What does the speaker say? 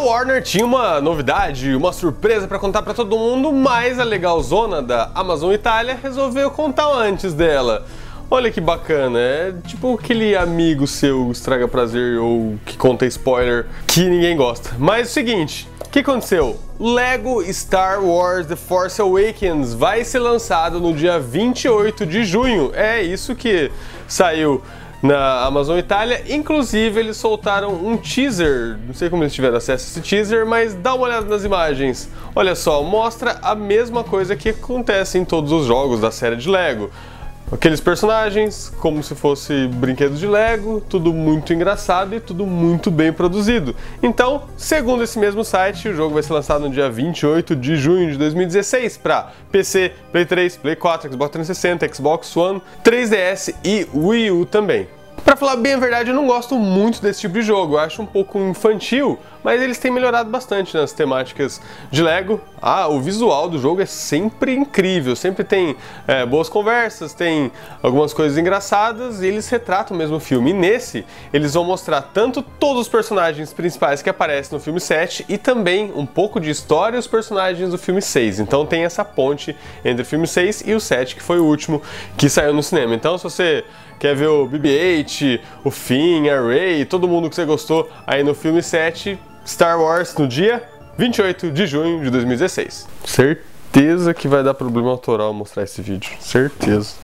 Warner tinha uma novidade, uma surpresa para contar para todo mundo, mas a legalzona da Amazon Itália resolveu contar antes dela. Olha que bacana, é tipo aquele amigo seu estraga prazer ou que conta spoiler que ninguém gosta. Mas é o seguinte, o que aconteceu? Lego Star Wars The Force Awakens vai ser lançado no dia 28 de junho. É isso que saiu na Amazon Itália. Inclusive, eles soltaram um teaser. Não sei como eles tiveram acesso a esse teaser, mas dá uma olhada nas imagens. Olha só, mostra a mesma coisa que acontece em todos os jogos da série de Lego. Aqueles personagens, como se fosse brinquedos de Lego, tudo muito engraçado e tudo muito bem produzido. Então, segundo esse mesmo site, o jogo vai ser lançado no dia 28 de junho de 2016 para PC, Play 3, Play 4, Xbox 360, Xbox One, 3DS e Wii U também. Pra falar bem a verdade, eu não gosto muito desse tipo de jogo, eu acho um pouco infantil, mas eles têm melhorado bastante nas temáticas de Lego. Ah, o visual do jogo é sempre incrível, sempre tem é, boas conversas, tem algumas coisas engraçadas e eles retratam mesmo o filme. E nesse, eles vão mostrar tanto todos os personagens principais que aparecem no filme 7 e também um pouco de história e os personagens do filme 6. Então tem essa ponte entre o filme 6 e o 7, que foi o último que saiu no cinema. Então se você quer ver o BB-8, o Finn, a Rey, todo mundo que você gostou aí no filme 7, Star Wars no dia 28 de junho de 2016. Certeza que vai dar problema autoral mostrar esse vídeo, certeza.